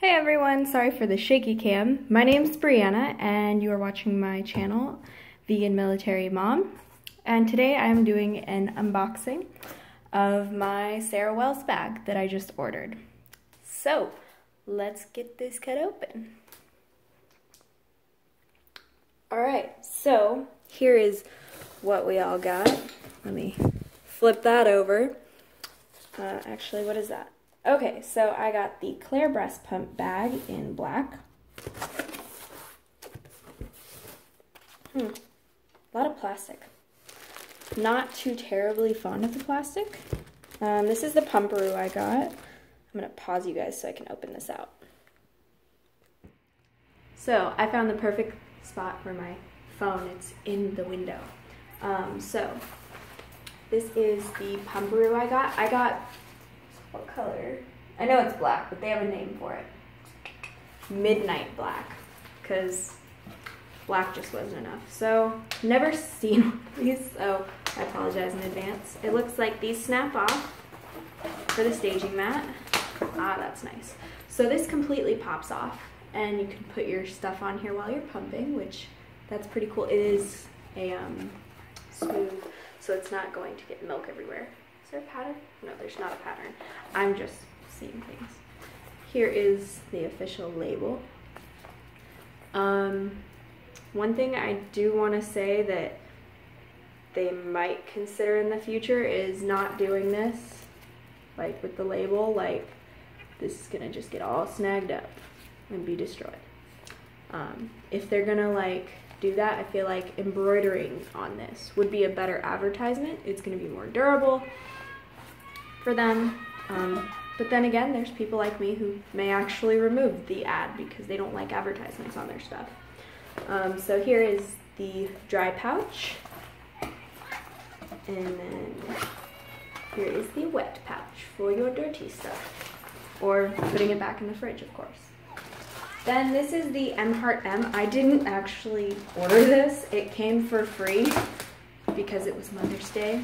Hey everyone, sorry for the shaky cam. My name's Brianna and you are watching my channel, Vegan Military Mom. And today I'm doing an unboxing of my Sarah Wells bag that I just ordered. So, let's get this cut open. Alright, so here is what we all got. Let me flip that over. Uh, actually, what is that? Okay, so I got the Claire Breast Pump bag in black. Hmm, a lot of plastic. Not too terribly fond of the plastic. Um, this is the Pumparoo I got. I'm gonna pause you guys so I can open this out. So I found the perfect spot for my phone. It's in the window. Um, so this is the Pumparoo I got. I got what color? I know it's black, but they have a name for it. Midnight black, because black just wasn't enough. So, never seen these, so I apologize in advance. It looks like these snap off for the staging mat. Ah, that's nice. So this completely pops off, and you can put your stuff on here while you're pumping, which that's pretty cool. It is a um, smooth, so it's not going to get milk everywhere. Is there a pattern? No, there's not a pattern. I'm just seeing things. Here is the official label. Um, one thing I do want to say that they might consider in the future is not doing this, like with the label, like this is gonna just get all snagged up and be destroyed. Um, if they're gonna like do that, I feel like embroidering on this would be a better advertisement. It's gonna be more durable for them. Um, but then again, there's people like me who may actually remove the ad because they don't like advertisements on their stuff. Um, so here is the dry pouch. And then here is the wet pouch for your dirty stuff. Or putting it back in the fridge, of course. Then this is the M Heart M. I didn't actually order this. It came for free because it was Mother's Day.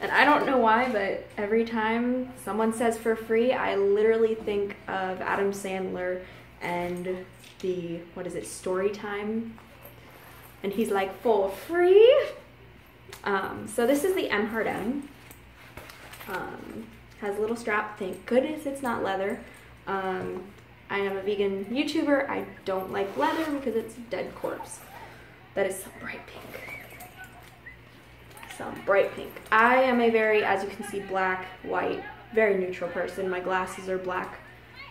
And I don't know why, but every time someone says for free, I literally think of Adam Sandler and the, what is it, story time? And he's like, for free? Um, so this is the M Heart M. Um, has a little strap. Thank goodness it's not leather. Um, I am a vegan YouTuber. I don't like leather because it's a dead corpse. That is some bright pink some bright pink. I am a very, as you can see, black, white, very neutral person. My glasses are black,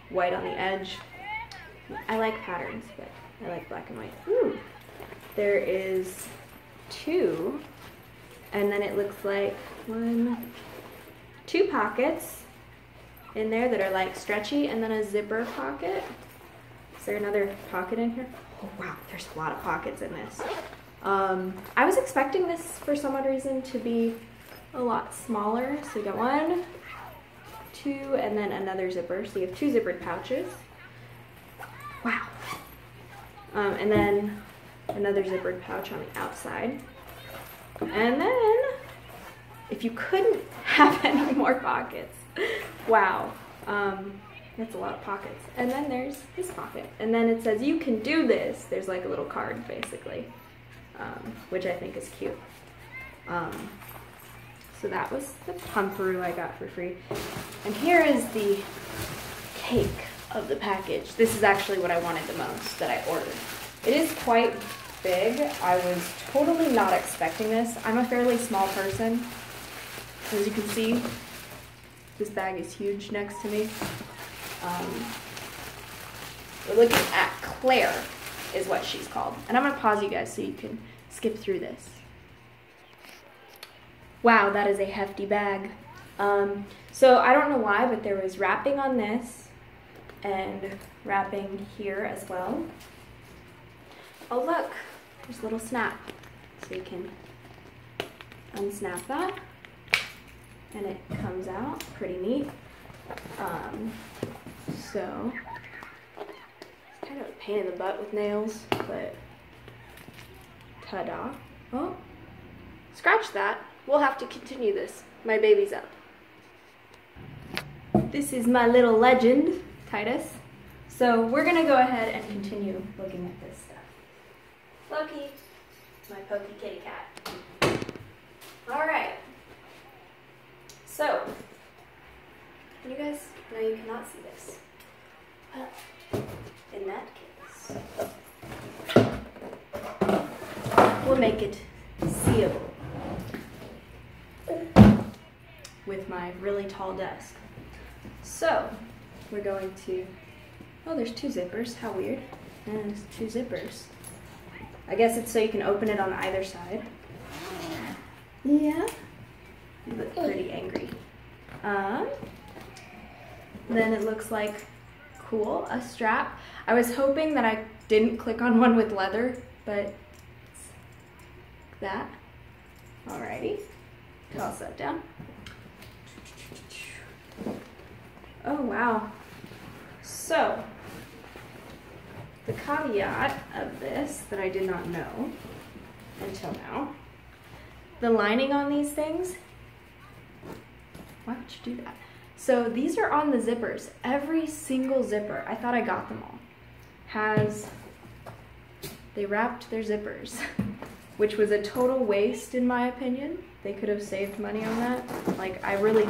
white on the edge. I like patterns, but I like black and white. Ooh. There is two, and then it looks like one, two pockets in there that are like stretchy, and then a zipper pocket. Is there another pocket in here? Oh wow, there's a lot of pockets in this. Um, I was expecting this for some odd reason to be a lot smaller. So you got one, two, and then another zipper. So you have two zippered pouches. Wow. Um, and then another zippered pouch on the outside. And then, if you couldn't have any more pockets, wow. Um, that's a lot of pockets. And then there's this pocket. And then it says, you can do this. There's like a little card, basically um, which I think is cute. Um, so that was the pumparoo I got for free. And here is the cake of the package. This is actually what I wanted the most that I ordered. It is quite big. I was totally not expecting this. I'm a fairly small person. As you can see, this bag is huge next to me. Um, we're looking at Claire is what she's called. And I'm to pause you guys so you can skip through this. Wow, that is a hefty bag. Um, so I don't know why, but there was wrapping on this and wrapping here as well. Oh look, there's a little snap. So you can unsnap that and it comes out pretty neat. Um, so it's kind of a pain in the butt with nails, but ta-da. Oh, scratch that. We'll have to continue this. My baby's up. This is my little legend, Titus. So we're gonna go ahead and continue looking at this stuff. Loki, my pokey kitty cat. All right. So, you guys know you cannot see this. But in that case, we'll make it seeable with my tall desk. So, we're going to, oh, there's two zippers, how weird. And two zippers. I guess it's so you can open it on either side. Yeah. You look pretty angry. Um, then it looks like, cool, a strap. I was hoping that I didn't click on one with leather, but that. Alrighty. Toss that down. Oh, wow. So, the caveat of this that I did not know until now, the lining on these things, why would you do that? So these are on the zippers. Every single zipper, I thought I got them all, has, they wrapped their zippers, which was a total waste in my opinion. They could have saved money on that. Like, I really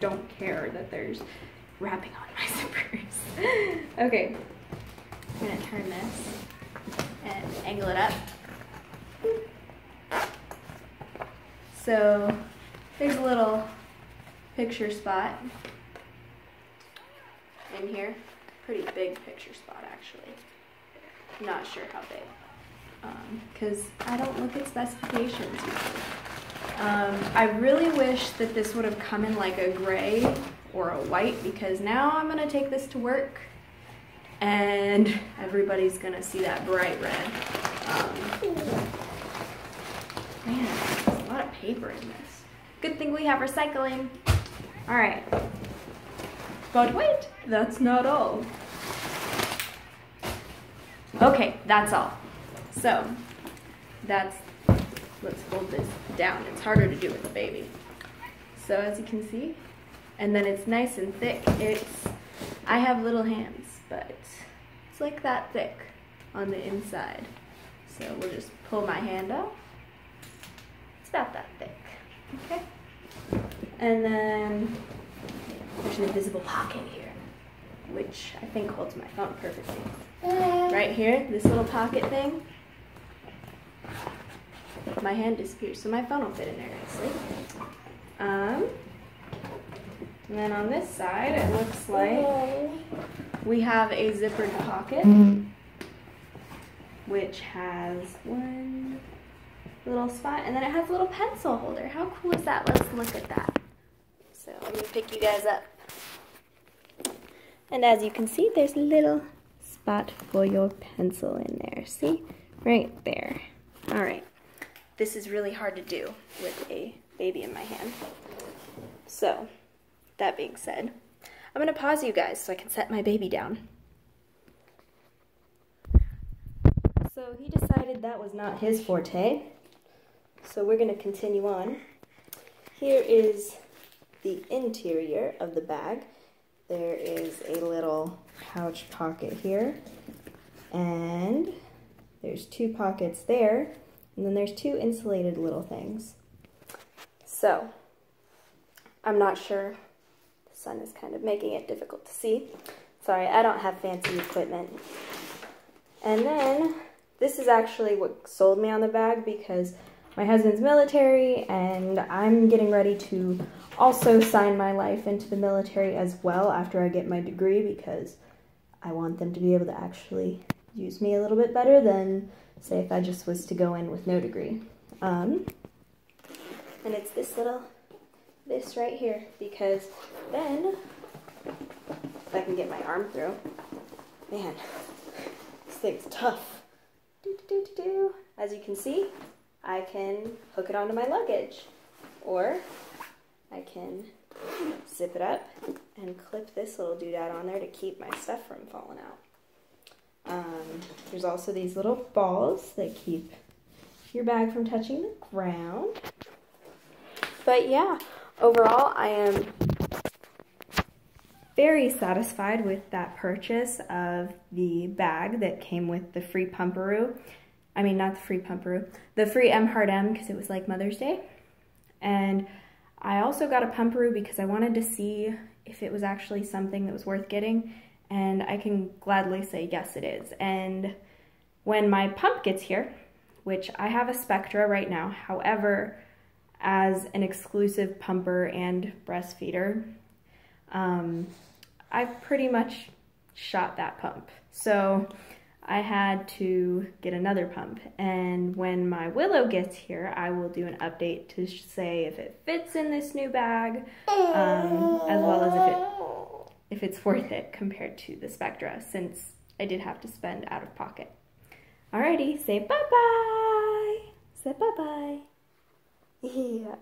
don't care that there's wrapping on my zippers. okay, I'm gonna turn this and angle it up. So there's a little picture spot in here. Pretty big picture spot actually. Not sure how big. Because um, I don't look at specifications usually. Um, I really wish that this would have come in like a gray or a white because now I'm going to take this to work and everybody's going to see that bright red. Um, man, there's a lot of paper in this. Good thing we have recycling. All right. But wait, that's not all. Okay, that's all. So, that's, let's fold this down. It's harder to do with a baby. So as you can see, and then it's nice and thick. It's, I have little hands, but it's like that thick on the inside. So we'll just pull my hand off. It's about that thick, okay? And then there's an invisible pocket here, which I think holds my phone perfectly. Right here, this little pocket thing, my hand disappears, so my phone will fit in there nicely. Um, and then on this side, it looks like we have a zippered pocket, which has one little spot, and then it has a little pencil holder. How cool is that? Let's look at that. So let me pick you guys up. And as you can see, there's a little spot for your pencil in there. See? Right there. All right. This is really hard to do with a baby in my hand. So, that being said, I'm going to pause you guys so I can set my baby down. So he decided that was not his forte. So we're going to continue on. Here is the interior of the bag. There is a little pouch pocket here. And there's two pockets there. And then there's two insulated little things. So, I'm not sure The sun is kind of making it difficult to see. Sorry, I don't have fancy equipment. And then this is actually what sold me on the bag because my husband's military and I'm getting ready to also sign my life into the military as well after I get my degree because I want them to be able to actually use me a little bit better than say if I just was to go in with no degree. Um, and it's this little this right here because then if I can get my arm through, man, this thing's tough. Do, do, do. As you can see, I can hook it onto my luggage or I can zip it up and clip this little doodad on there to keep my stuff from falling out. Um, there's also these little balls that keep your bag from touching the ground. But yeah, overall, I am very satisfied with that purchase of the bag that came with the free pumparoo. I mean, not the free pumparoo, the free M Heart M because it was like Mother's Day. And I also got a pumparoo because I wanted to see if it was actually something that was worth getting. And I can gladly say, yes, it is. And when my pump gets here, which I have a Spectra right now, however, as an exclusive pumper and breastfeeder, um, I've pretty much shot that pump. So I had to get another pump. And when my Willow gets here, I will do an update to say if it fits in this new bag, um, as well as if it if it's worth it compared to the Spectra, since I did have to spend out of pocket. Alrighty, say bye-bye. Say bye-bye. Yeah.